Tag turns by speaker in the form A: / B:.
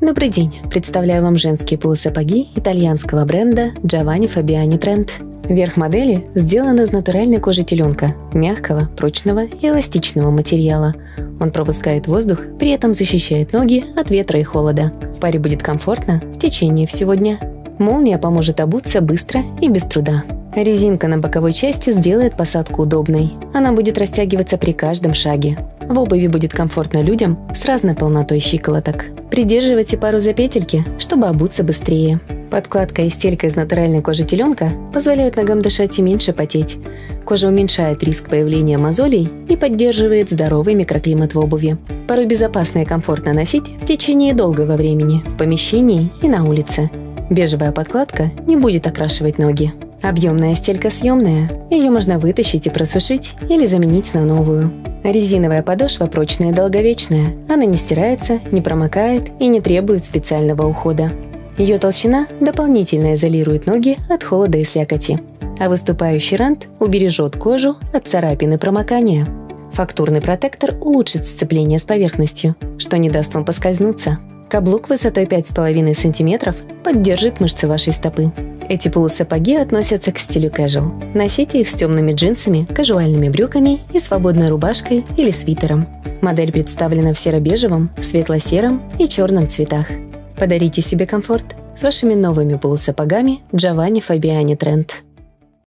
A: Добрый день! Представляю вам женские полусапоги итальянского бренда Giovanni Fabiani Trend. Верх модели сделан из натуральной кожи теленка, мягкого, прочного и эластичного материала. Он пропускает воздух, при этом защищает ноги от ветра и холода. В паре будет комфортно в течение всего дня. Молния поможет обуться быстро и без труда. Резинка на боковой части сделает посадку удобной. Она будет растягиваться при каждом шаге. В обуви будет комфортно людям с разной полнотой щиколоток. Придерживайте пару за петельки, чтобы обуться быстрее. Подкладка и стелька из натуральной кожи теленка позволяют ногам дышать и меньше потеть. Кожа уменьшает риск появления мозолей и поддерживает здоровый микроклимат в обуви. Порой безопасно и комфортно носить в течение долгого времени, в помещении и на улице. Бежевая подкладка не будет окрашивать ноги. Объемная стелька съемная, ее можно вытащить и просушить или заменить на новую. Резиновая подошва прочная и долговечная. Она не стирается, не промокает и не требует специального ухода. Ее толщина дополнительно изолирует ноги от холода и слякоти. А выступающий рант убережет кожу от царапин и промокания. Фактурный протектор улучшит сцепление с поверхностью, что не даст вам поскользнуться. Каблук высотой 5,5 см поддержит мышцы вашей стопы. Эти полусапоги относятся к стилю casual. Носите их с темными джинсами, кажуальными брюками и свободной рубашкой или свитером. Модель представлена в серо-бежевом, светло-сером и черном цветах. Подарите себе комфорт с вашими новыми полусапогами Giovanni Fabiani Trend.